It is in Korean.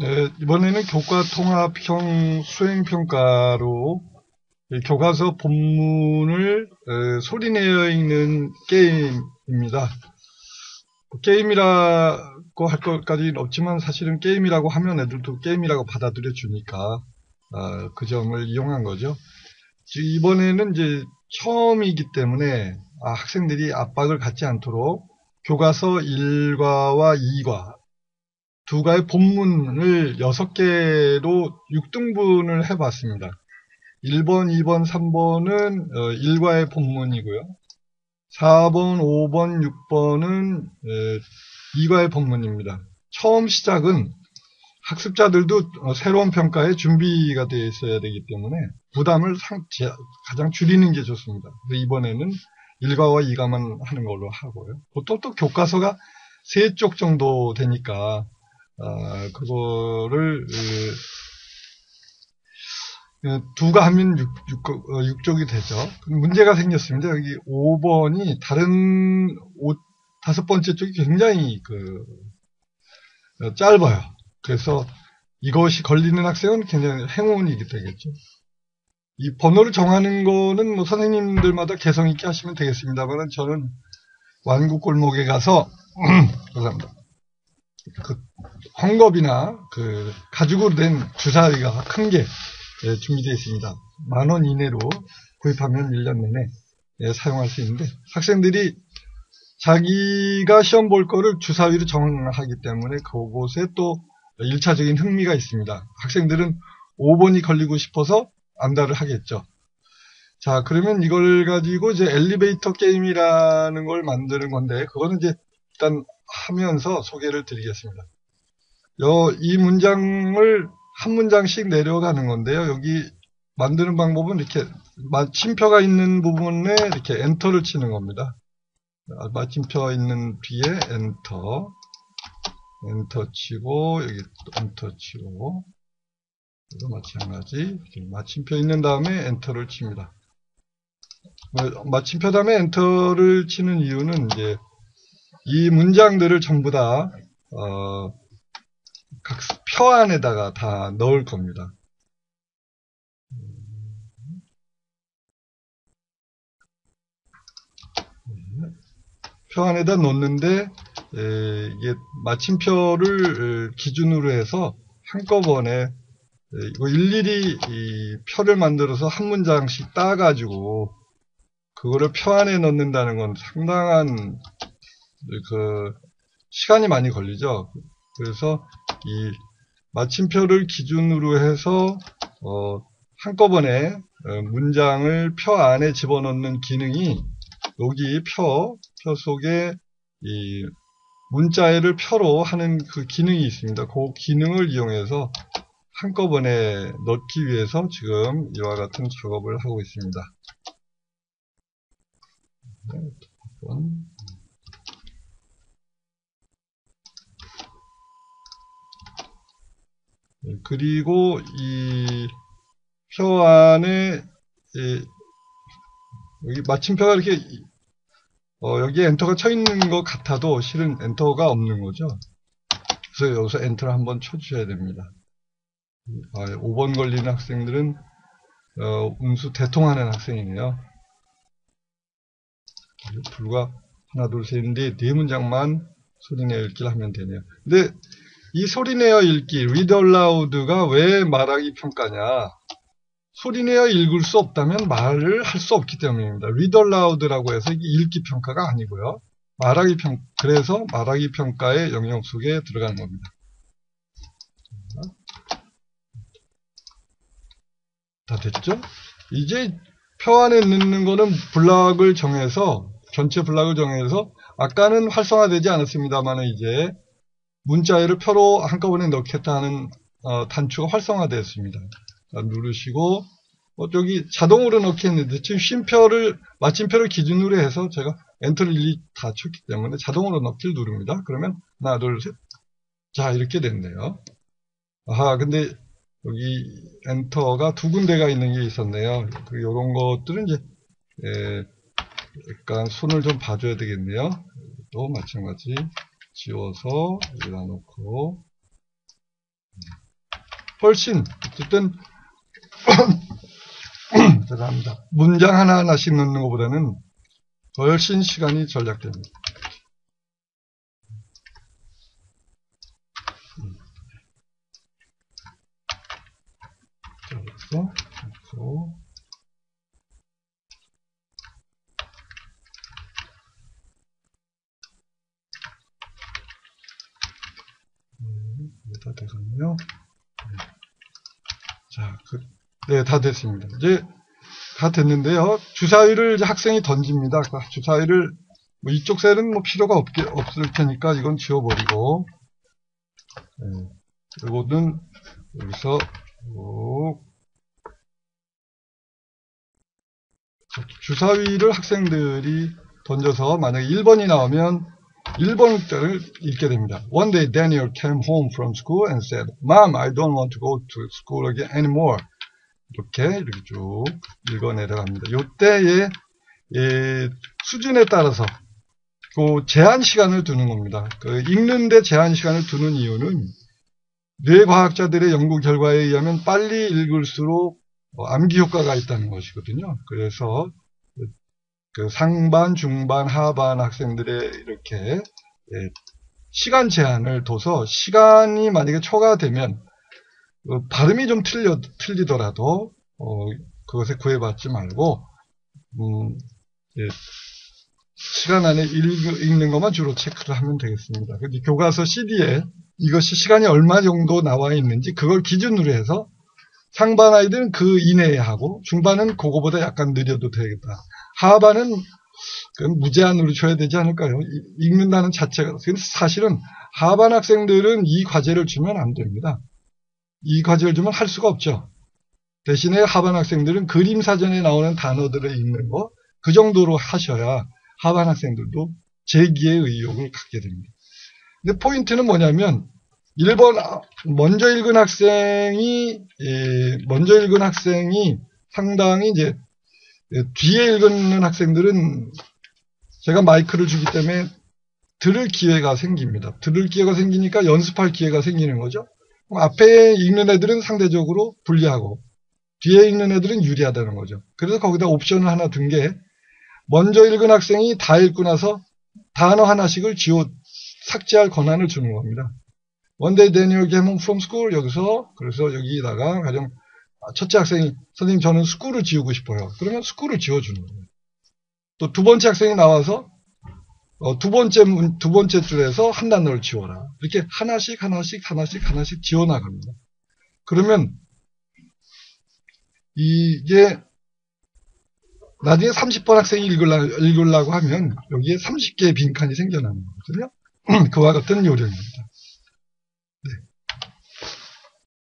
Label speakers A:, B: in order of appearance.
A: 네, 이번에는 교과 통합형 수행평가로 교과서 본문을 에, 소리내어 읽는 게임입니다. 게임이라고 할 것까지는 없지만 사실은 게임이라고 하면 애들도 게임이라고 받아들여 주니까 어, 그 점을 이용한 거죠. 이번에는 이제 처음이기 때문에 아, 학생들이 압박을 갖지 않도록 교과서 1과와 2과 두 가의 본문을 6개로 6등분을 해봤습니다. 1번, 2번, 3번은 1과의 본문이고요. 4번, 5번, 6번은 2과의 본문입니다. 처음 시작은 학습자들도 어, 새로운 평가에 준비가 되어 있어야 되기 때문에 부담을 상, 가장 줄이는 게 좋습니다. 이번에는 1과와 2과만 하는 걸로 하고요. 보통 또 교과서가 3쪽 정도 되니까 어, 그거를 어, 두가 하면 6, 6, 쪽이 되죠. 문제가 생겼습니다. 여기 5번이 다른 5, 다섯 번째 쪽이 굉장히 그 짧아요. 그래서 이것이 걸리는 학생은 굉장히 행운이 되겠죠. 이 번호를 정하는 거는 뭐 선생님들마다 개성 있게 하시면 되겠습니다만 저는 완국 골목에 가서 감사합니다. 그 헝겊이나 그 가죽으로 된 주사위가 큰게 예, 준비되어 있습니다. 만 원 이내로 구입하면 1년 내내 예, 사용할 수 있는데 학생들이 자기가 시험 볼 거를 주사위로 정하기 때문에 그곳에 또 1차적인 흥미가 있습니다. 학생들은 5번이 걸리고 싶어서 안달을 하겠죠. 자, 그러면 이걸 가지고 이제 엘리베이터 게임이라는 걸 만드는 건데, 그거는 이제 일단 하면서 소개를 드리겠습니다. 요, 이 문장을 한 문장씩 내려가는 건데요. 여기 만드는 방법은 이렇게 마침표가 있는 부분에 이렇게 엔터를 치는 겁니다. 마침표 있는 뒤에 엔터, 엔터 치고, 여기 또 엔터 치고, 이거 마찬가지. 마침표 있는 다음에 엔터를 칩니다. 뭐, 마침표 다음에 엔터를 치는 이유는 이제 이 문장들을 전부 다, 어, 각 표 안에다가 다 넣을 겁니다. 표 안에다 놓는데 에, 이게 마침표를 기준으로 해서 한꺼번에 이거 일일이 표를 만들어서 한 문장씩 따가지고 그거를 표 안에 넣는다는 건 상당한 그 시간이 많이 걸리죠. 그래서 이 마침표를 기준으로 해서 어 한꺼번에 어, 문장을 표 안에 집어넣는 기능이 여기 표, 표 속에 이 문자를 표로 하는 그 기능이 있습니다. 그 기능을 이용해서 한꺼번에 넣기 위해서 지금 이와 같은 작업을 하고 있습니다. 네, 네, 그리고 이 표 안에 여기 마침표가 이렇게 어, 여기에 엔터가 쳐 있는 것 같아도 실은 엔터가 없는 거죠. 그래서 여기서 엔터를 한번 쳐주셔야 됩니다. 아, 5번 걸리는 학생들은 어, 운수 대통하는 학생이네요. 불과 하나 둘 셋인데 네 문장만 소리내어 읽기를 하면 되네요. 근데 이 소리내어 읽기, read aloud가 왜 말하기 평가냐? 소리내어 읽을 수 없다면 말을 할 수 없기 때문입니다. read aloud라고 해서 이게 읽기 평가가 아니고요. 말하기 평, 그래서 말하기 평가의 영역 속에 들어가는 겁니다. 다 됐죠? 이제 표 안에 넣는 거는 블락을 정해서 전체 블락을 정해서 아까는 활성화되지 않았습니다만 이제 문자열을 표로 한꺼번에 넣겠다 하는 어, 단추가 활성화되었습니다. 누르시고 어, 여기 자동으로 넣기 했는데 지금 쉼표를 마침표를 기준으로 해서 제가 엔터를 일일이 다 쳤기 때문에 자동으로 넣기를 누릅니다. 그러면 하나 둘 셋 자 이렇게 됐네요. 아하 근데 여기 엔터가 두 군데가 있는 게 있었네요. 이런 것들은 이제 예, 약간 손을 좀 봐줘야 되겠네요. 또 마찬가지 지워서 여기다 놓고 훨씬 어쨌든 죄송합니다. 문장 하나하나씩 넣는 것보다는 훨씬 시간이 절약됩니다. 자, 그래서, 그래서 음, 이게 다 되거든요. 네. 자, 그, 네, 다 됐습니다. 이제 다 됐는데요. 주사위를 학생이 던집니다. 그 주사위를 뭐 이쪽 셀은 뭐 필요가 없게, 없을 테니까 이건 지워버리고 네, 이거는 여기서 쭉 주사위를 학생들이 던져서 만약에 1번이 나오면 1번 글자를 읽게 됩니다. One day Daniel came home from school and said, Mom, I don't want to go to school again anymore. 이렇게 이렇게 쭉 읽어 내려갑니다. 요때의 예, 수준에 따라서 그 제한 시간을 두는 겁니다. 그 읽는데 제한 시간을 두는 이유는 뇌과학자들의 연구 결과에 의하면 빨리 읽을수록 어, 암기 효과가 있다는 것이거든요. 그래서 그 상반, 중반, 하반 학생들의 이렇게 예, 시간 제한을 둬서 시간이 만약에 초과되면 어, 발음이 좀 틀려, 틀리더라도 어, 그것에 구애받지 말고 음, 예, 시간 안에 읽, 읽는 것만 주로 체크를 하면 되겠습니다. 교과서 CD에 이것이 시간이 얼마 정도 나와 있는지 그걸 기준으로 해서 상반 아이들은 그 이내에 하고 중반은 그거보다 약간 느려도 되겠다. 하반은 무제한으로 줘야 되지 않을까요? 읽는다는 자체가 사실은 하반 학생들은 이 과제를 주면 안 됩니다. 이 과제를 주면 할 수가 없죠. 대신에 하반 학생들은 그림 사전에 나오는 단어들을 읽는 거 그 정도로 하셔야 하반 학생들도 재기의 의욕을 갖게 됩니다. 근데 포인트는 뭐냐면 1번 먼저 읽은 학생이 예, 먼저 읽은 학생이 상당히 이제 예, 뒤에 읽는 학생들은 제가 마이크를 주기 때문에 들을 기회가 생깁니다. 들을 기회가 생기니까 연습할 기회가 생기는 거죠. 앞에 읽는 애들은 상대적으로 불리하고 뒤에 읽는 애들은 유리하다는 거죠. 그래서 거기다 옵션을 하나 둔 게 먼저 읽은 학생이 다 읽고 나서 단어 하나씩을 지워 삭제할 권한을 주는 겁니다. One day Daniel came home from school 여기서 그래서 여기다가 가령 첫째 학생이 선생님 저는 스쿨을 지우고 싶어요. 그러면 스쿨을 지워주는 거예요. 또 두 번째 학생이 나와서 어, 두 번째 문, 두 번째 줄에서 한 단어를 지워라. 이렇게 하나씩 하나씩 하나씩 하나씩 지워 나갑니다. 그러면 이게 나중에 30번 학생이 읽으려, 읽으려고 하면 여기에 30개의 빈칸이 생겨나는 거거든요. 그와 같은 요령입니다.